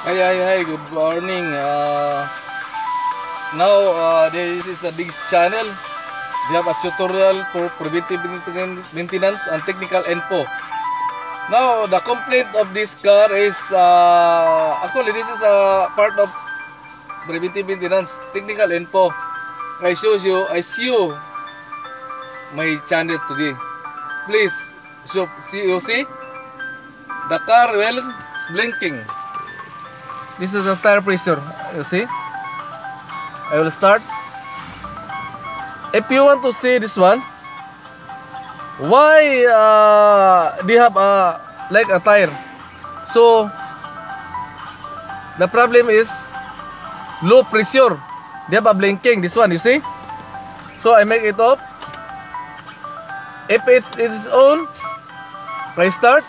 Hi, hi, hi. Good morning. Uh, now, uh, this is a this channel. We have a tutorial for preventive mainten- maintenance and technical info. Now, the complaint of this car is uh, actually this is a part of preventive maintenance technical info. I show you, I see you my channel today. Please, so see you see the car well is blinking. This is a tire pressure. You see? I will start. If you want to see this one, why uh, they have a like a tire? So the problem is low pressure. They have a blinking. This one, you see? So I make it up. If it's its own, I start.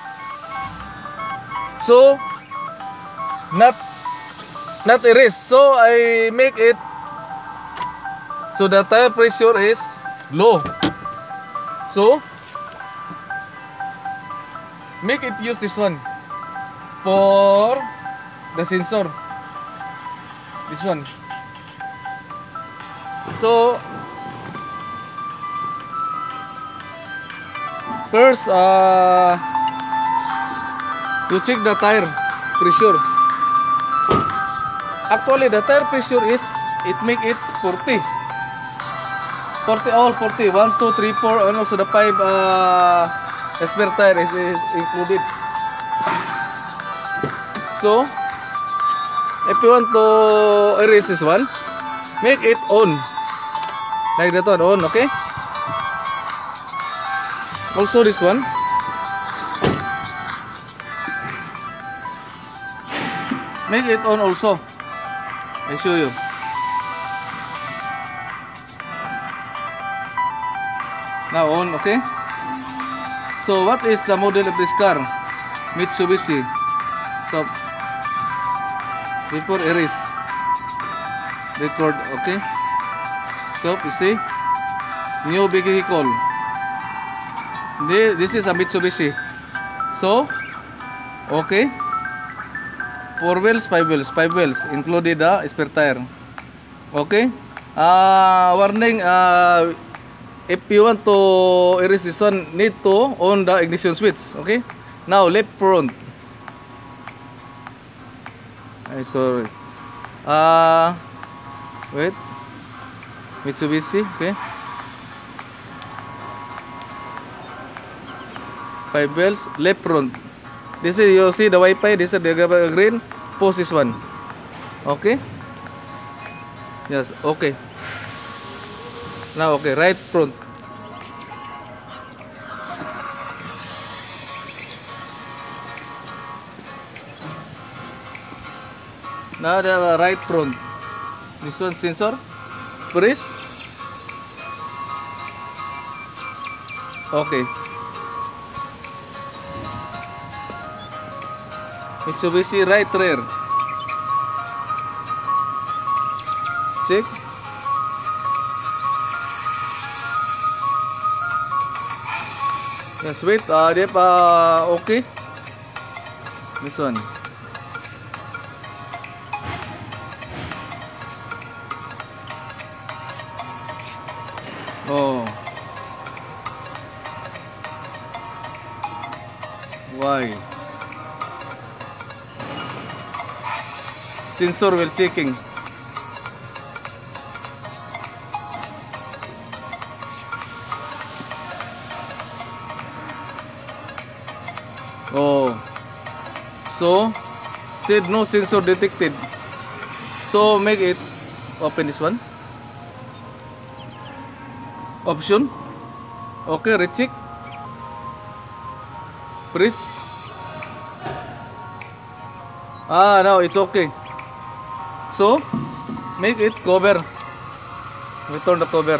So not not erase so I make it so the tire pressure is low. So make it use this one for the sensor. This one. So first uh, you check the tire pressure Actually, the tire pressure is, it make it 40. 40 all 40. 1, 2, 3, 4, and also the 5 uh, spare tire is, is included. So, if you want to erase this one, make it on. Like that one, on, okay? Also this one. Make it on also. I show you. Now on, okay? So what is the model of this car? Mitsubishi. So before erase record, okay? So you see, new vehicle. Thi- This is a Mitsubishi. So okay. Four wheels, five wheels, five wheels, included the spare tire. Okay? Uh, warning, uh, if you want to erase this one, need to on the ignition switch. Okay? Now, left front. I sorry. Uh, wait. Mitsubishi, okay? Five wheels, left front. This is you see the Wi-Fi. This is the green. Post this one. Okay. Yes. Okay. Now okay. Right front. Now the right front. This one sensor. Press. Okay. Mitsubishi right rear. Check. Yes, wait. Uh, dia pa okay. This one. Oh. Why? Sensor will checking. Oh. So, said no sensor detected. So, make it open this one. Option. Okay, recheck. Press. Ah, now it's okay. So, make it cover. Return the cover.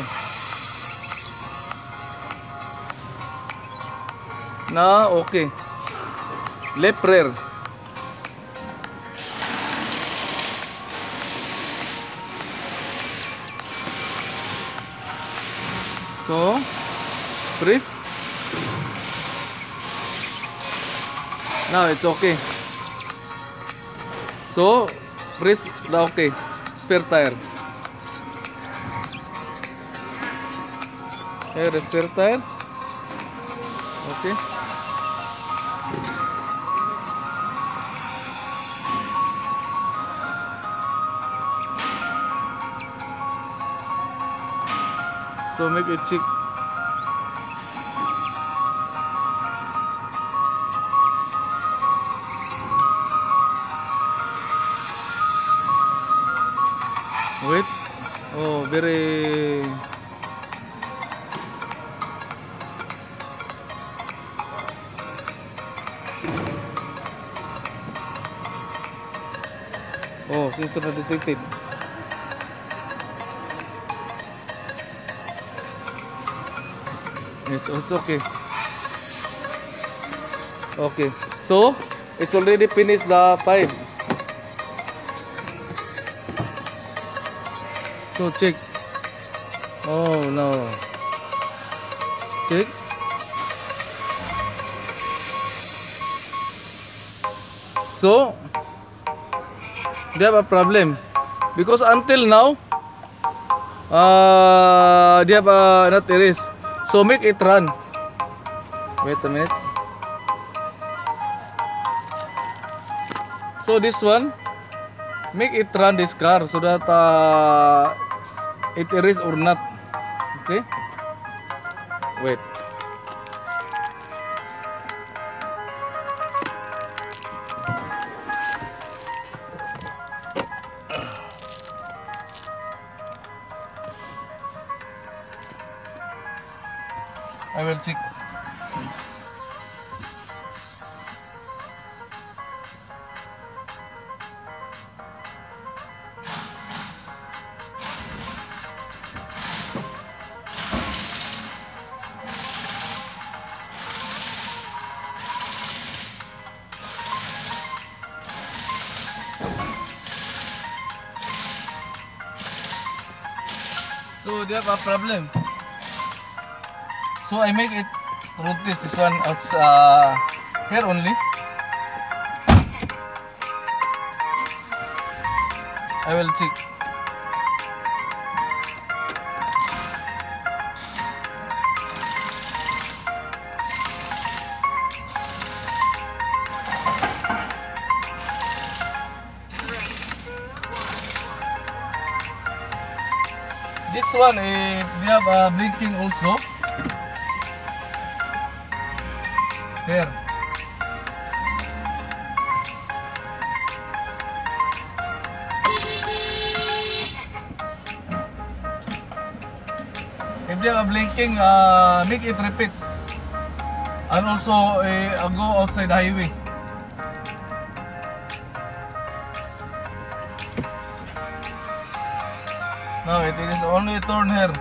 Now, okay. Left rear. So, press. Now it's okay. So, Freeze udah. Okay. Spare tire. Here ada spare tire. Okay. So make a check Oh, sensor na detected. It's, it's okay. Okay. So, it's already finished the pipe. So, check. Oh, no. Check. So, they have a problem. Because until now, uh, they have a, not erase. So make it run. Wait a minute. So this one, make it run this car so that uh, it erase or not. Okay. Wait. I will check. So they have a problem. So I make it rotate this one out uh, here only. I will check. This one, eh, we have uh, blinking also. Here. If they have a blinking, uh, make it repeat. And also uh, go outside the highway. No, it is only turn here.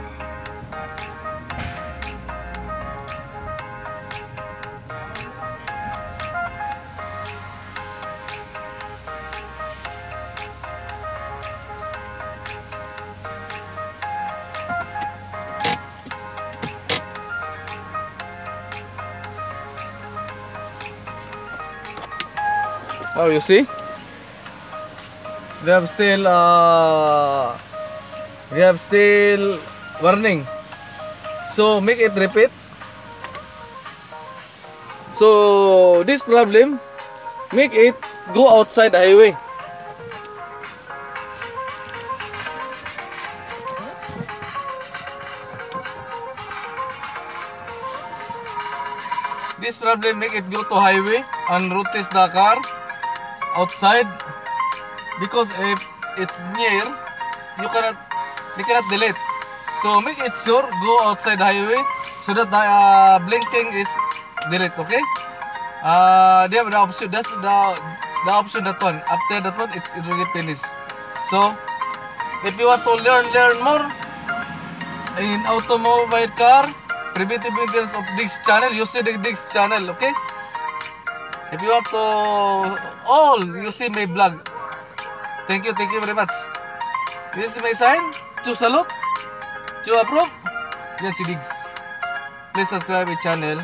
Oh, you see? They have still, uh, they have still warning. So make it repeat. So this problem, make it go outside the highway. This problem make it go to highway and rotate the car outside because if it's near you cannot you cannot delete. So make it sure go outside the highway so that the uh, blinking is delete okay? Uh they have the option that's the the option that one. After that one it's already finished. So if you want to learn learn more in automobile car preventive maintenance of this channel you see the this channel okay? If you want to all you see my vlog thank you thank you very much. This is my sign to salute to approve yan si Diggs please subscribe my channel